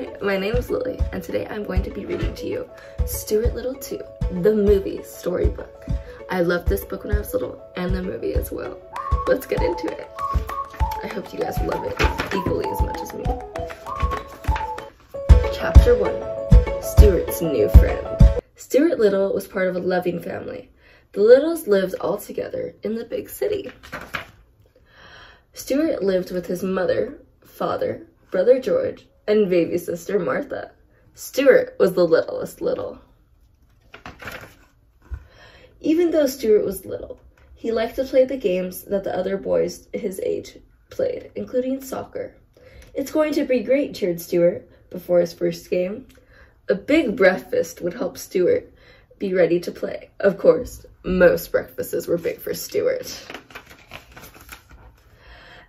Hi, my name is Lily, and today I'm going to be reading to you Stuart Little 2, the movie storybook. I loved this book when I was little, and the movie as well. Let's get into it. I hope you guys love it equally as much as me. Chapter 1 Stuart's New Friend Stuart Little was part of a loving family. The Littles lived all together in the big city. Stuart lived with his mother, father, brother George, and baby sister Martha. Stuart was the littlest little. Even though Stuart was little, he liked to play the games that the other boys his age played, including soccer. It's going to be great, cheered Stuart before his first game. A big breakfast would help Stuart be ready to play. Of course, most breakfasts were big for Stuart.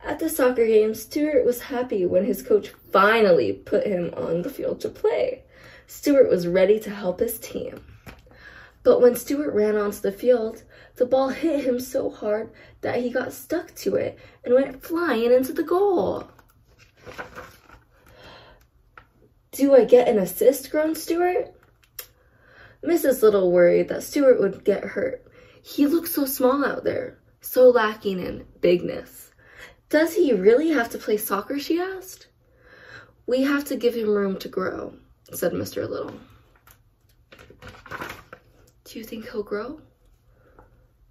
At the soccer game, Stuart was happy when his coach finally put him on the field to play. Stuart was ready to help his team. But when Stuart ran onto the field, the ball hit him so hard that he got stuck to it and went flying into the goal. Do I get an assist? groaned Stuart. Mrs. Little worried that Stuart would get hurt. He looked so small out there, so lacking in bigness. Does he really have to play soccer, she asked. We have to give him room to grow, said Mr. Little. Do you think he'll grow?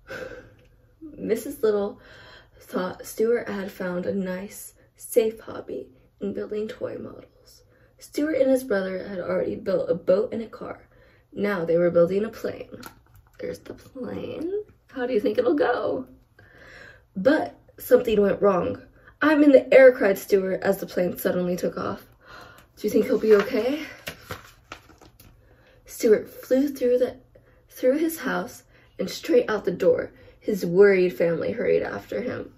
Mrs. Little thought Stuart had found a nice, safe hobby in building toy models. Stuart and his brother had already built a boat and a car. Now they were building a plane. There's the plane. How do you think it'll go? But Something went wrong. I'm in the air, cried Stuart as the plane suddenly took off. Do you think he'll be okay? Stuart flew through the through his house and straight out the door. His worried family hurried after him.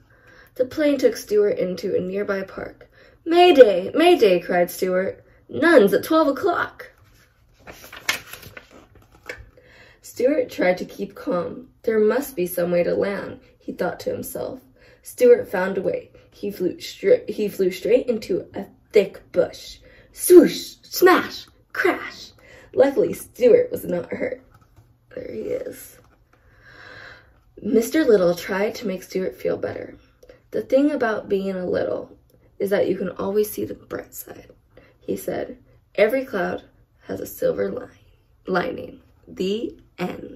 The plane took Stuart into a nearby park. Mayday! Mayday! cried Stuart. Nuns at twelve o'clock! Stuart tried to keep calm. There must be some way to land, he thought to himself. Stuart found a way. He flew he flew straight into a thick bush. Swoosh, smash, crash. Luckily, Stuart was not hurt. There he is. Mr. Little tried to make Stuart feel better. The thing about being a little is that you can always see the bright side. He said, every cloud has a silver lining. The end.